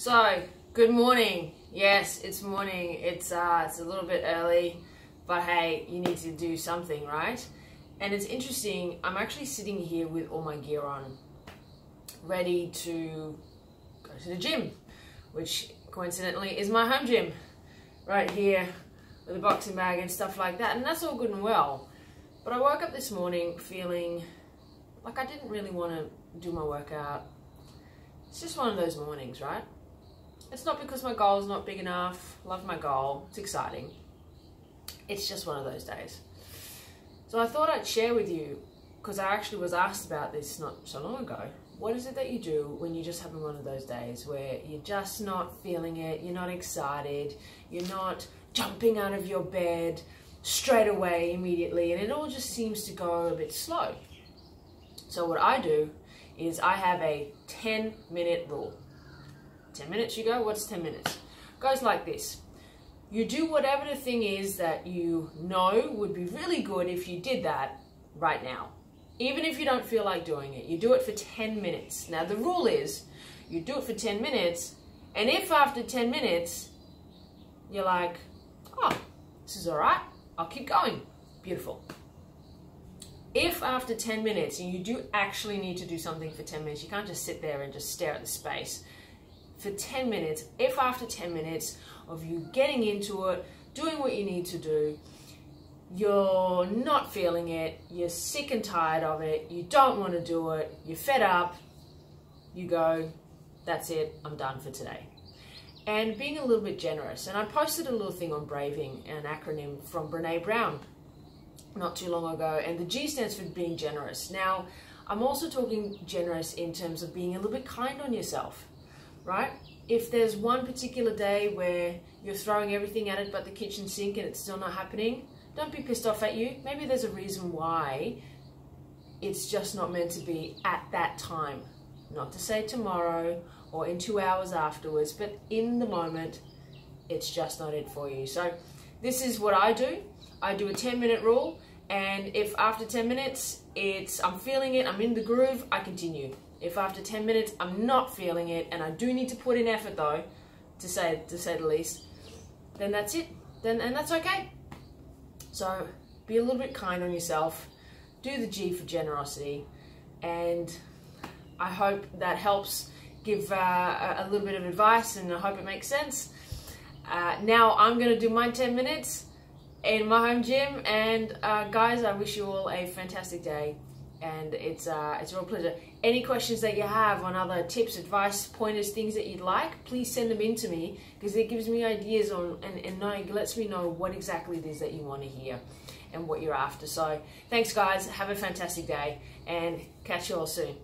So, good morning. Yes, it's morning. It's uh, it's a little bit early, but hey, you need to do something, right? And it's interesting. I'm actually sitting here with all my gear on, ready to go to the gym, which coincidentally is my home gym, right here with a boxing bag and stuff like that. And that's all good and well. But I woke up this morning feeling like I didn't really want to do my workout. It's just one of those mornings, right? It's not because my goal is not big enough. Love my goal. It's exciting. It's just one of those days. So I thought I'd share with you, because I actually was asked about this not so long ago. What is it that you do when you're just having one of those days where you're just not feeling it, you're not excited, you're not jumping out of your bed straight away immediately, and it all just seems to go a bit slow? So what I do is I have a 10 minute rule. 10 minutes you go, what's 10 minutes? Goes like this. You do whatever the thing is that you know would be really good if you did that right now. Even if you don't feel like doing it, you do it for 10 minutes. Now the rule is you do it for 10 minutes and if after 10 minutes you're like, oh, this is all right, I'll keep going. Beautiful. If after 10 minutes, and you do actually need to do something for 10 minutes, you can't just sit there and just stare at the space. For 10 minutes, if after 10 minutes of you getting into it, doing what you need to do, you're not feeling it, you're sick and tired of it, you don't want to do it, you're fed up, you go, that's it, I'm done for today. And being a little bit generous. And I posted a little thing on Braving, an acronym from Brene Brown not too long ago, and the G stands for being generous. Now, I'm also talking generous in terms of being a little bit kind on yourself, right? If there's one particular day where you're throwing everything at it but the kitchen sink and it's still not happening, don't be pissed off at you. Maybe there's a reason why it's just not meant to be at that time. Not to say tomorrow or in two hours afterwards, but in the moment, it's just not it for you. So this is what I do. I do a 10 minute rule and if after 10 minutes it's I'm feeling it, I'm in the groove, I continue. If after 10 minutes I'm not feeling it and I do need to put in effort though, to say to say the least, then that's it. Then and that's okay. So be a little bit kind on yourself. Do the G for generosity and I hope that helps give uh, a little bit of advice and I hope it makes sense. Uh, now I'm going to do my 10 minutes in my home gym. And uh, guys, I wish you all a fantastic day. And it's uh, it's a real pleasure. Any questions that you have on other tips, advice, pointers, things that you'd like, please send them in to me because it gives me ideas on and, and lets me know what exactly it is that you want to hear and what you're after. So thanks guys, have a fantastic day and catch you all soon.